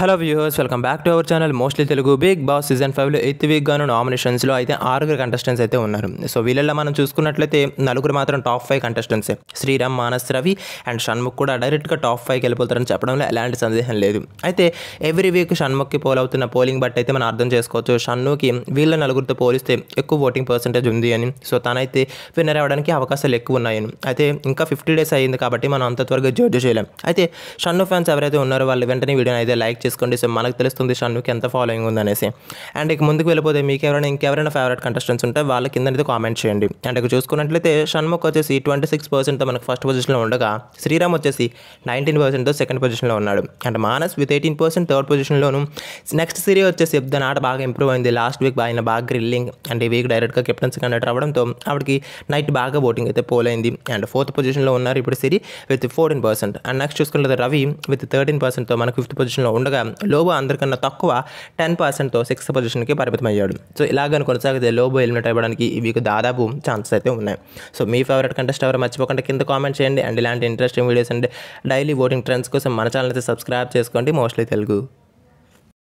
Hello viewers welcome back to our channel. Mostly Telugu Bigg Boss season ఫైవ్లో eighth week గాను నామినేషన్స్లో అయితే ఆరుగురు కంటెస్టెంట్స్ అయితే ఉన్నారు. సో వీళ్ళల్లో మనం చూసుకున్నట్లయితే నలుగురు మాత్రం టాప్ ఫైవ్ కంటెస్టెంట్సే శ్రీరామ్ మానస్ రవి అండ్ షణ్ముఖ్ కూడా డైరెక్ట్గా టాప్ ఫైవ్కి వెళ్ళిపోతారని చెప్పడంలో ఎలాంటి సందేహం లేదు. అయితే ఎవ్రీ వీక్ షణ్ముఖ్కి పోల్ అవుతున్న పోలింగ్ బట్టి అయితే మనం అర్థం చేసుకోవచ్చు షన్నుకి వీళ్ళ నలుగురితో పోలిస్తే ఎక్కువ ఓటింగ్ పర్సంటేజ్ ఉంది అని. సో తనైతే విన్నర్ అవ్వడానికి అవకాశాలు ఎక్కువ ఉన్నాయని. అయితే ఇంకా ఫిఫ్టీ డేస్ అయ్యింది కాబట్టి మనం అంత త్వరగా జడ్జ్ చేయలేం. అయితే షన్ను ఫ్యాన్స్ ఎవరైతే ఉన్నారో వాళ్ళు వెంటనే వీడియోని అయితే లైక్ చేసుకోండి సో మనకు తెలుస్తుంది షన్నుకి ఎంత ఫాలోయింగ్ ఉందనేసి. అండ్ ఇక ముందుకు వెళ్ళిపోతే మీకు ఎవరైనా ఇంకెవరైనా ఫేవరెట్ కంటెస్టెంట్స్ ఉంటే వాళ్ళ కింద అనేది కామెంట్ చేయండి. అండ్ ఇక చూసుకున్నట్లయితే షణ్ముఖ్ వచ్చేసి ట్వంటీ సిక్స్ పర్సెంట్తో మనకు ఫస్ట్ పొజిషన్లో ఉండగా శ్రీరామ్ వచ్చేసి నైన్టీన్ పర్సెంట్తో సెకండ్ పొజిషన్లో ఉన్నాడు. And Manas with eighteen percent third పొజిషన్లోను next Siri వచ్చేసి దాని ఆట బాగా ఇంప్రూవ్ అయింది. లాస్ట్ వీక్ ఆయన బాగా గ్రిల్లింగ్ అండ్ ఈ వీక్ డైరెక్ట్గా కెప్టెన్సీ కండక్టర్ అవ్వడంతో ఆవిడకి నైట్ బాగా ఓటింగ్ అయితే పోలైంది. అండ్ ఫోర్త్ పొజిషన్లో ఉన్నారు ఇప్పుడు Siri with fourteen percent and next చూసుకుంటే రవి విత్ థర్టీన్ పర్సెంట్తో మనకు ఫిఫ్త్ పొజిషన్లో ఉండగా లోబో అందరికన్నా తక్కువ టెన్ పర్సెంట్తో సిక్స్త్ పొజిషన్కి పరిమితం అయ్యాడు సో ఇలాగని కొనసాగితే లోబో ఎలిమినేట్ అవ్వడానికి మీకు దాదాపు ఛాన్సెస్ అయితే ఉన్నాయి. సో మీ ఫేవరెట్ కంటెస్ట్ ఎవరు మర్చిపోకుండా కింద కామెంట్ చేయండి. అండ్ ఇలాంటి interesting videos and daily voting trends కోసం మన ఛానల్ అయితే సబ్స్క్రైబ్ చేసుకోండి. మోస్ట్లీ తెలుగు.